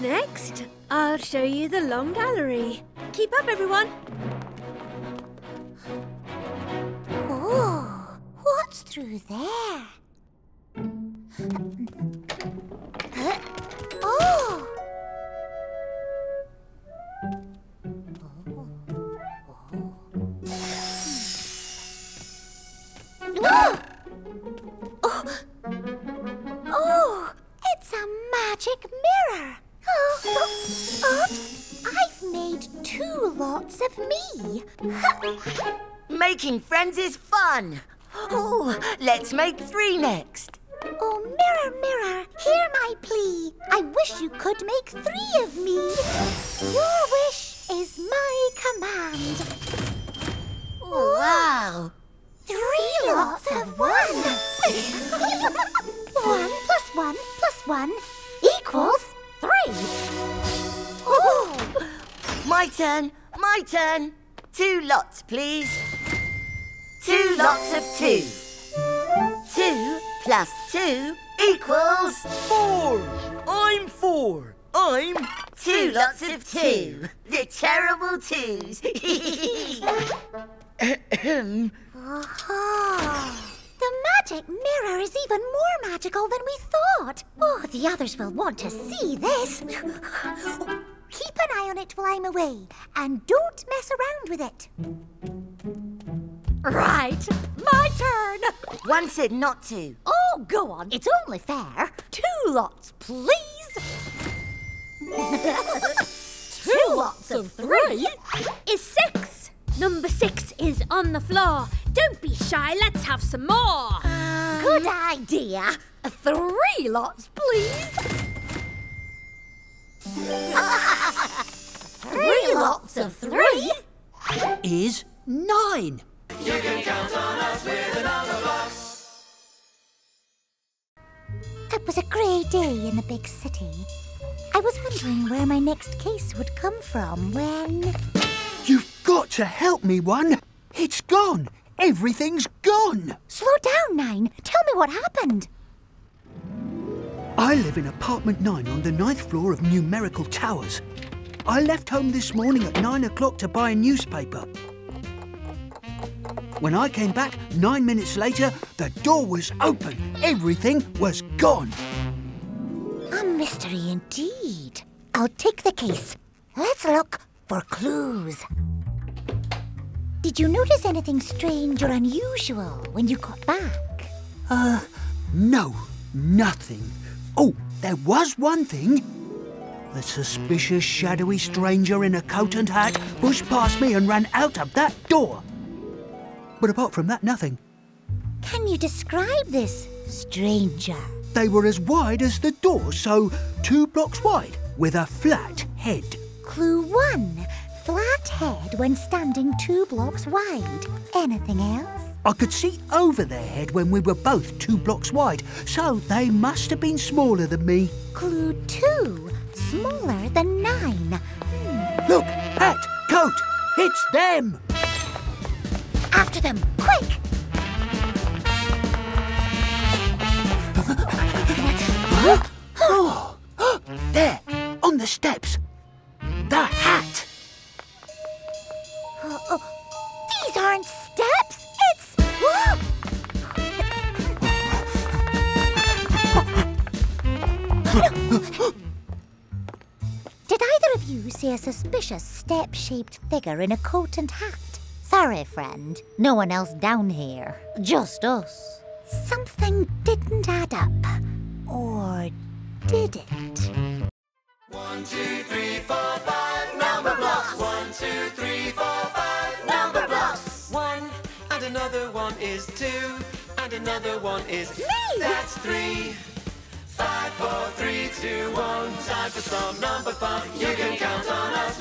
Next, I'll show you the long gallery. Keep up, everyone. Oh, what's through there? Uh, oh! Oh! Oh! Oh! It's a magic mirror! Oh, oops! I've made two lots of me! Making friends is fun. Oh, let's make three next. Oh, mirror, mirror, hear my plea. I wish you could make three of me. Your wish is my command. Wow. Three lots of one. one plus one plus one My turn, my turn. Two lots, please. Two lots of two. Two plus two equals Four! I'm four. I'm two lots of two. The terrible twos. aha. The magic mirror is even more magical than we thought. Oh, the others will want to see this. Keep an eye on it while I'm away, and don't mess around with it. Right, my turn. One said not to. Oh, go on. It's only fair. Two lots, please. Two lots of three Is six. Number six is on the floor. Don't be shy. Let's have some more. Uh, Good idea. Three lots, please. Three of three? is nine. It was a grey day in the big city. I was wondering where my next case would come from when. You've got to help me, one. It's gone. Everything's gone. Slow down, Nine. Tell me what happened. I live in apartment nine on the ninth floor of Numerical Towers. I left home this morning at nine o'clock to buy a newspaper. When I came back nine minutes later, the door was open. Everything was gone. A mystery indeed. I'll take the case. Let's look for clues. Did you notice anything strange or unusual when you got back? Uh, no, nothing. Oh, there was one thing. The suspicious, shadowy stranger in a coat and hat pushed past me and ran out of that door. But apart from that, nothing. Can you describe this stranger? They were as wide as the door, so two blocks wide, with a flat head. Clue one flat head when standing two blocks wide. Anything else? I could see over their head when we were both two blocks wide, so they must have been smaller than me. Clue two smaller than nine. Hmm. Look, hat, coat, it's them! After them, quick! Oh, there, on the steps. You see a suspicious step shaped figure in a coat and hat? Sorry, friend. No one else down here. Just us. Something didn't add up. Or did it? One, two, three, four, five. Number blocks. One, two, three, four, five. Number blocks. One and another one is two, and another one is Me! That's three. For some number fun. You can count on us